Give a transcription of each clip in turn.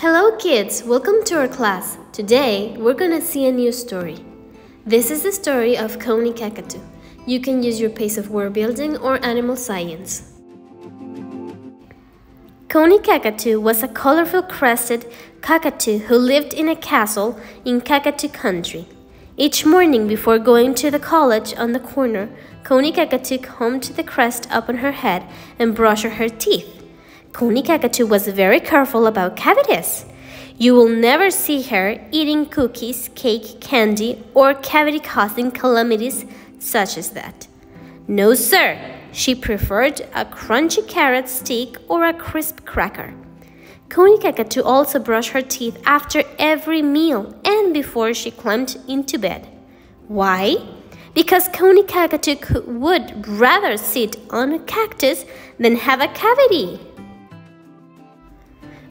Hello kids, welcome to our class. Today we're gonna see a new story. This is the story of Connie Cockatoo. You can use your pace of word building or animal science. Connie Cockatoo was a colorful crested cockatoo who lived in a castle in Cockatoo country. Each morning before going to the college on the corner, Connie Cockatoo combed the crest upon her head and brushed her teeth. Connie Cockatoo was very careful about cavities. You will never see her eating cookies, cake, candy, or cavity causing calamities such as that. No, sir, she preferred a crunchy carrot stick or a crisp cracker. Connie Cockatoo also brushed her teeth after every meal and before she climbed into bed. Why? Because Connie Cockatoo would rather sit on a cactus than have a cavity.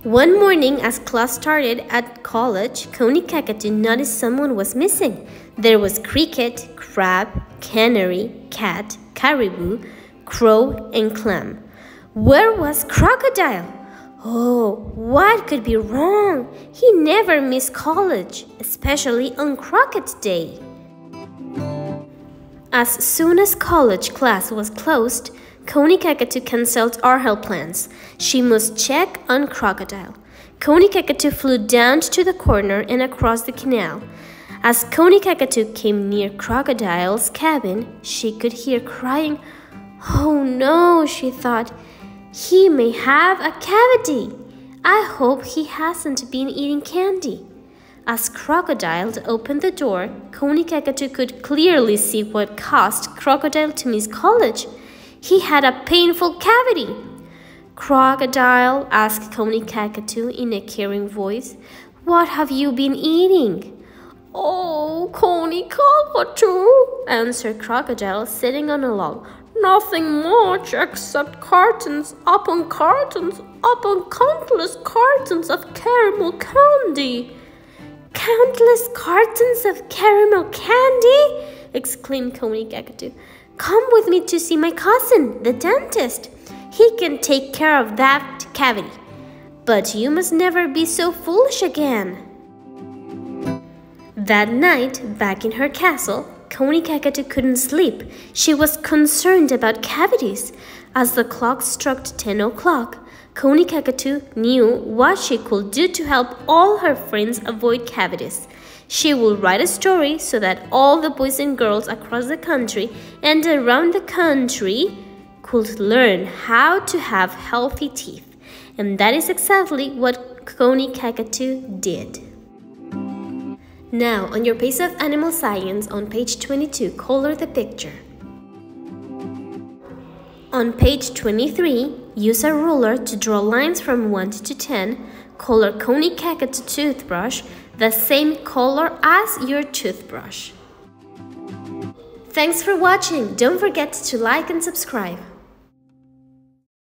One morning, as class started at college, Connie Cockatoo noticed someone was missing. There was cricket, crab, canary, cat, caribou, crow, and clam. Where was crocodile? Oh, what could be wrong? He never missed college, especially on Crockett Day. As soon as college class was closed, Connie Cockatoo cancelled all her plans. She must check on Crocodile. Connie Cockatoo flew down to the corner and across the canal. As Connie Cockatoo came near Crocodile's cabin, she could hear crying. Oh no, she thought. He may have a cavity. I hope he hasn't been eating candy. As Crocodile opened the door, Connie Cockatoo could clearly see what caused Crocodile to miss college. He had a painful cavity. Crocodile asked Connie Cockatoo in a caring voice, What have you been eating? Oh, Connie Cockatoo, answered Crocodile, sitting on a log. Nothing much except cartons upon cartons upon countless cartons of caramel candy. Countless cartons of caramel candy? Exclaimed Connie Cockatoo. Come with me to see my cousin, the dentist. He can take care of that cavity. But you must never be so foolish again. That night, back in her castle, Connie Cockatoo couldn't sleep. She was concerned about cavities. As the clock struck 10 o'clock, Connie Cockatoo knew what she could do to help all her friends avoid cavities. She would write a story so that all the boys and girls across the country and around the country could learn how to have healthy teeth. And that is exactly what Connie Cockatoo did. Now, on your piece of animal science on page 22, color the picture. On page 23, use a ruler to draw lines from 1 to 10. Color Connie Cockatoo toothbrush the same color as your toothbrush. Thanks for watching. Don't forget to like and subscribe.